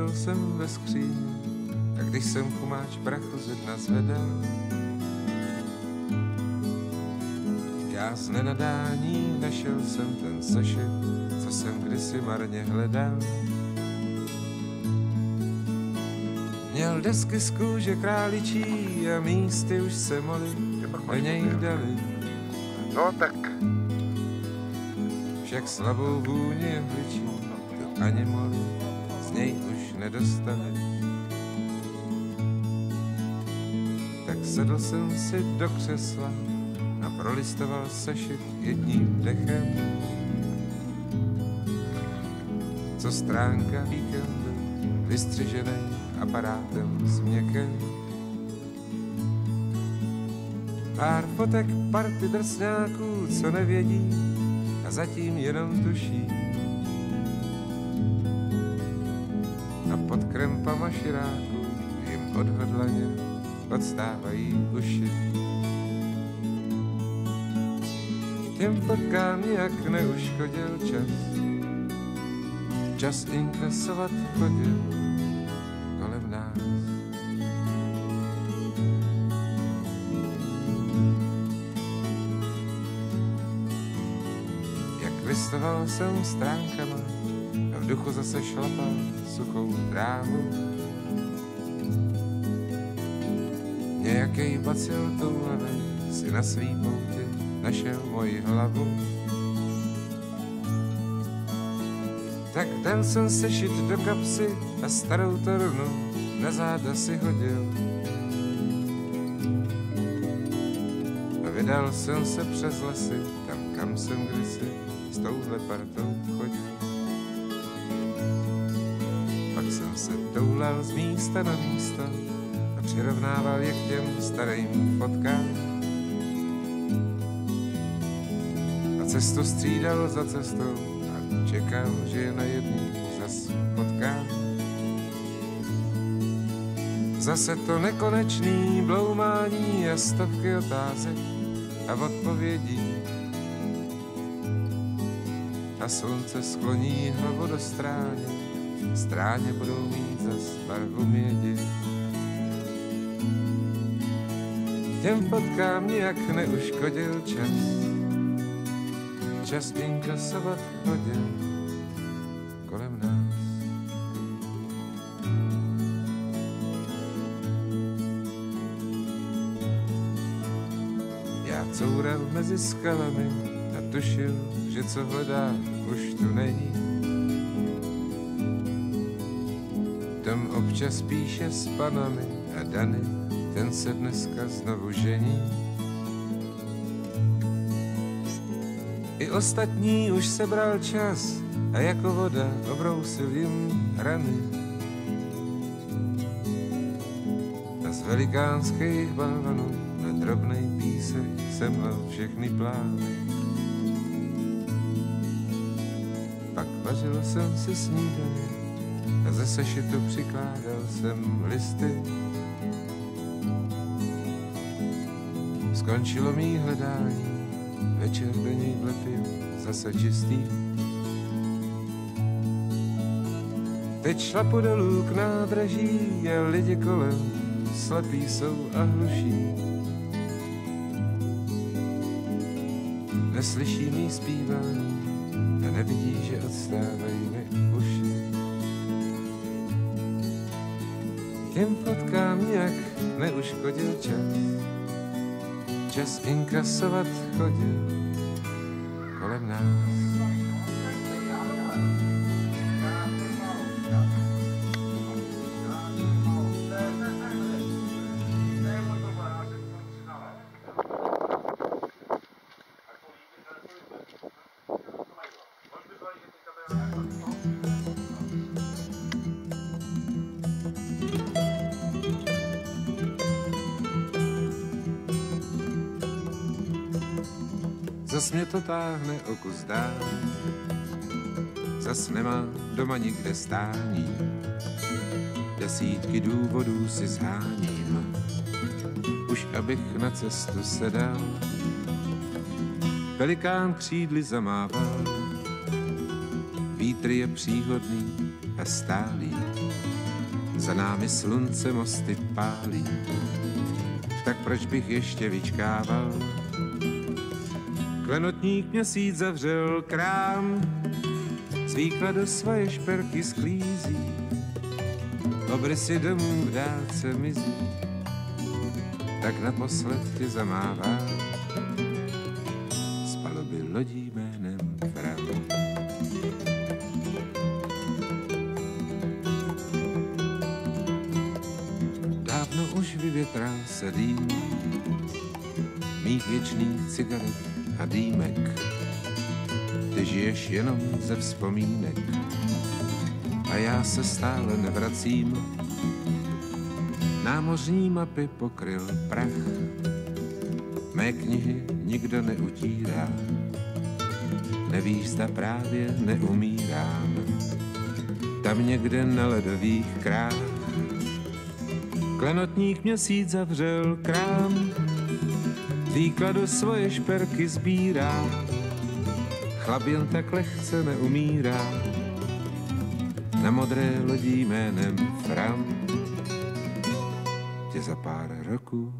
Nalezl jsem ve skříni, a když jsem chumáč prachu ze dna zvedal, já z nenadání našel jsem ten sešit, co jsem kdysi marně hledal. Měl desky z kůže králičí a místy už se moli, a něj dali. No tak Však slabou vůni jehličí, tu ani moli z něj už nedostali. Tak sedl jsem si do křesla a prolistoval sešit jedním dechem. Co stránka víkendu, vystřižený aparátem směkem. Pár fotek party drsňáků, co nevědí, a zatím jenom tuší. A pod krempama širáků jim odhodlaně odstávají uši. Těm fotkám jak neuškodil čas, čas inkasovat chodil kolem nás. Jak listoval jsem stránkama duchu zase šlapal suchou dráhu. Nějakej bacil toulavej si na svý poutě našel moji hlavu. Tak dal jsem sešit do kapsy a starou torunu na záda si hodil. A vydal jsem se přes lesy, tam kam jsem kdysi s touhle partou se toulal z místa na místo a přirovnával je k těm starým fotkám. A cestu střídal za cestou a čekal, že je na jedný zas potkám. Zase to nekonečný bloumání a stovky otázek a odpovědí. A slunce skloní hlavu do stráně, stráně budou mít zas barvu mědi. Těm fotkám nijak neuškodil čas, čas inkasovat chodil kolem nás. Já coural mezi skalami a tušil, že co hledá, už tu není. Tom občas píše s panami a Dany, ten se dneska znovu žení. I ostatní už sebral čas a jako voda obrousil jim rany. A z velikánských balvanů na drobnej písek semlel všechny plány. Pak vařil jsem si snídaně a ze sešitu přikládal jsem listy. Skončilo mý hledání, večer do něj vlepil zase čistý. Teď šlapu dolů k nádraží a lidi kolem slepí jsou a hluší. Neslyší mý zpívání a nevidí, že odstávají Těm fotkám nějak neuškodil čas, čas inkasovat chodil kolem nás. Zas mě to táhne o kus dál, zas nemá doma nikde stání. Desítky důvodů si zháním, už abych na cestu sedal. Velikán křídly zamával, vítr je příhodný a stálý. za námi slunce mosty pálí, tak proč bych ještě vyčkával? Klenotník měsíc zavřel krám, z výkladu svoje šperky sklízí, obrysy domů v dálce mizí, tak naposled tě zamává z paluby lodí jménem Fram. Dávno už vyvětral se dým mých věčných cigaret a dýmek. Ty žiješ jenom ze vzpomínek a já se stále nevracím. Námořní mapy pokryl prach, mé knihy nikdo neutírá. Nevíš, zda právě neumírám, tam někde na ledových krách. Klenotník měsíc zavřel krám, výkladu svoje šperky sbírá. Chlap jen tak lehce neumírá, na modré lodí jménem Fram tě za pár roků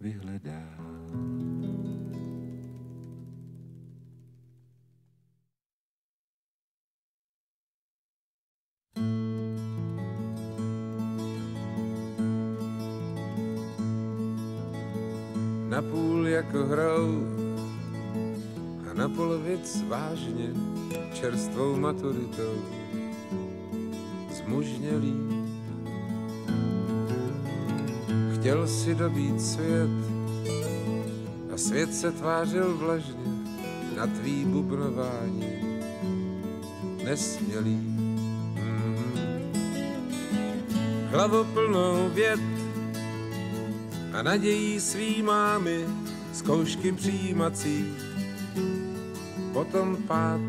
vyhledá. Napůl jako hrou a na polovic vážně čerstvou maturitou zmužnělý. Chtěl si dobít svět a svět se tvářil vlažně na tvý bubnování nesmělý. Mm. Hlavu plnou věd a nadějí svý mámy zkoušky přijímací, potom pád.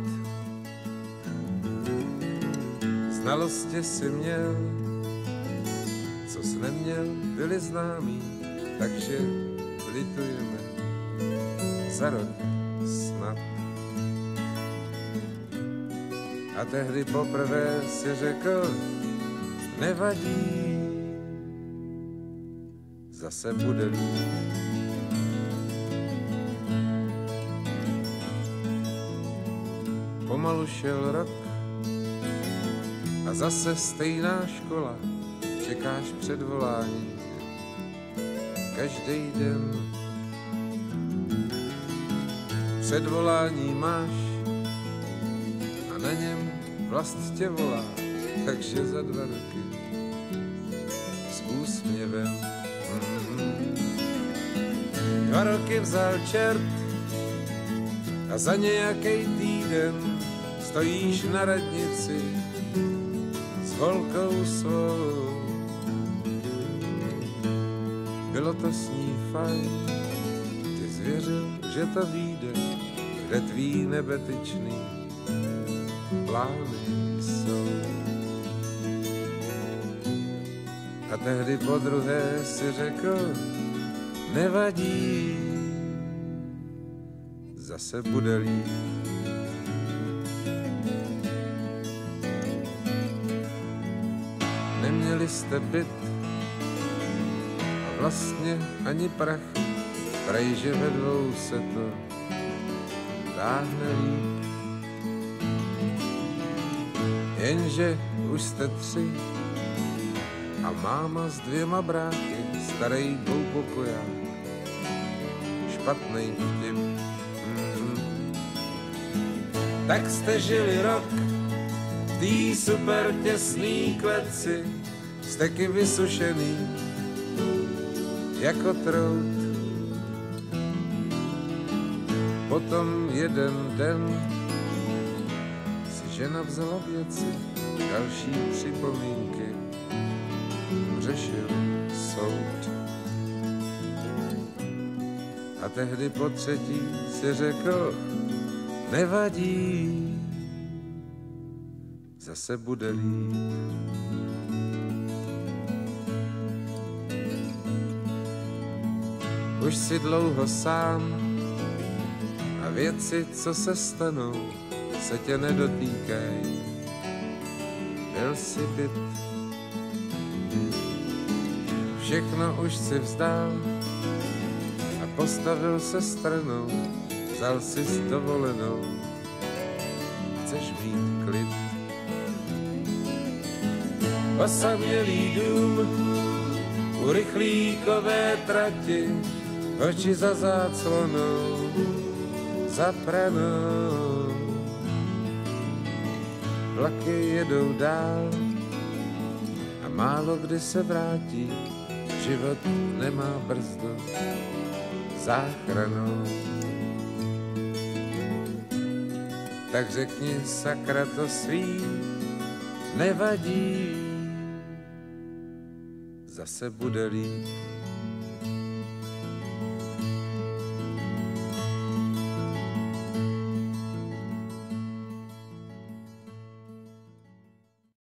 Znalosti si měl, co jsi neměl, byli známí, takže litujeme za rok snad. A tehdy poprvé si řekl, nevadí, zase bude líp. Pomalu šel rok a zase stejná škola, čekáš předvolání každý den. Předvolání máš a na něm vlast tě volá, takže za dva roky s úsměvem. Dva roky vzal čert a za nějaký týden stojíš na radnici s holkou svou. Bylo to s ní fajn, ty zvěřil, že to vyjde, kde tvý nebetyčný plány jsou. A tehdy po druhé si řekl, nevadí, zase bude líp. Neměli jste byt a vlastně ani prach, prej, že ve dvou se to táhne líp. Jenže už jste tři a máma s dvěma bráky, starý dvoupokoják, špatný. Mm-hmm. Tak jste žili rok v tý super těsný kleci, steky vysušený jako trout. Potom jeden den si žena vzala věci, další připomínky řešil soud. A tehdy po třetí si řekl, nevadí, zase bude líp. Už si dlouho sám a věci, co se stanou, se tě nedotýkají. Byl si byt všechno už si vzdal postavil se stranou, vzal si s dovolenou. Chceš mít klid? Osamělý dům u rychlíkové trati, oči za záclonou, za pranou. Vlaky jedou dál a málo kdy se vrátí, život nemá brzdu záchranou. Tak řekni sakra to svý, nevadí, zase bude líp.